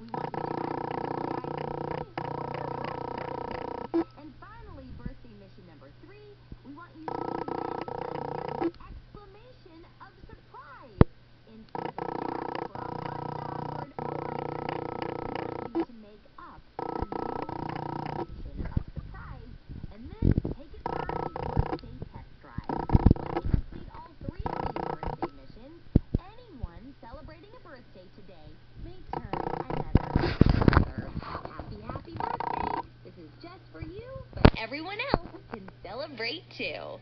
And finally, birthday mission number three, we want you to... for you, but everyone else can celebrate too.